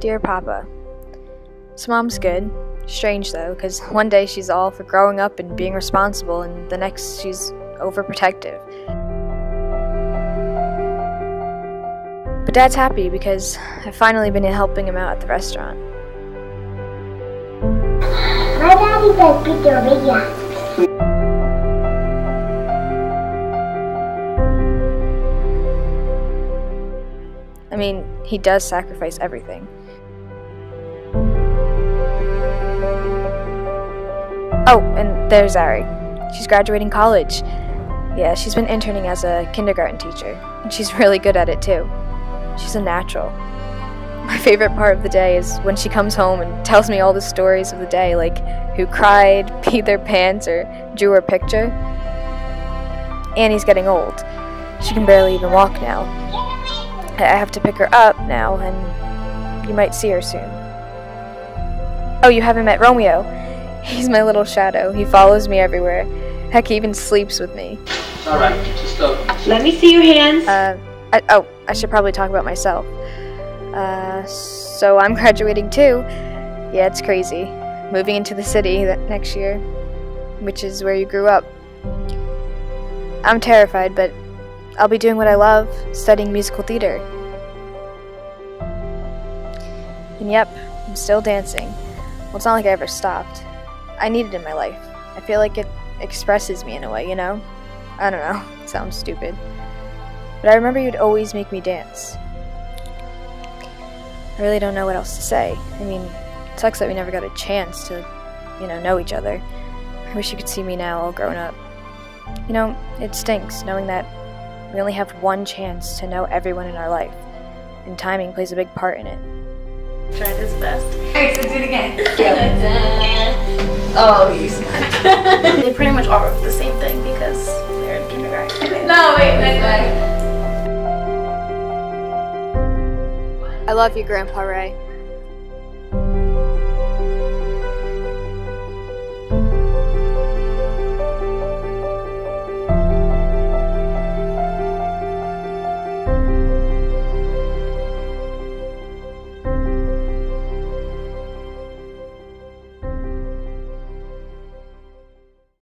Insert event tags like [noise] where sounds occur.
Dear Papa, so mom's good. Strange though, because one day she's all for growing up and being responsible, and the next she's overprotective. But Dad's happy because I've finally been helping him out at the restaurant. My daddy big pizzeria. Mean, he does sacrifice everything. Oh, and there's Ari. She's graduating college. Yeah, she's been interning as a kindergarten teacher, and she's [laughs] really good at it too. She's a natural. My favorite part of the day is when she comes home and tells me all the stories of the day, like who cried, [laughs] peed their pants, or drew her picture. Annie's getting old. She can barely even walk now. I I have to pick her up now, and you might see her soon. Oh, you haven't met Romeo? He's my little shadow. He follows me everywhere. Heck, he even sleeps with me. Alright, just uh, Let me see your hands. Uh, I, oh, I should probably talk about myself. Uh, so I'm graduating too. Yeah, it's crazy. Moving into the city that next year, which is where you grew up. I'm terrified, but I'll be doing what I love, studying musical theater. And yep, I'm still dancing. Well, it's not like I ever stopped. I need it in my life. I feel like it expresses me in a way, you know? I don't know. [laughs] It sounds stupid. But I remember you'd always make me dance. I really don't know what else to say. I mean, it sucks that we never got a chance to, you know, know each other. I wish you could see me now, all grown up. You know, it stinks knowing that we only have one chance to know everyone in our life, and timing plays a big part in it. Tried his best. Alright, so do it again. [laughs] Oh, you smart. [laughs] they pretty much all wrote the same thing because they're in kindergarten. No, wait, wait, wait. I love you, Grandpa Ray.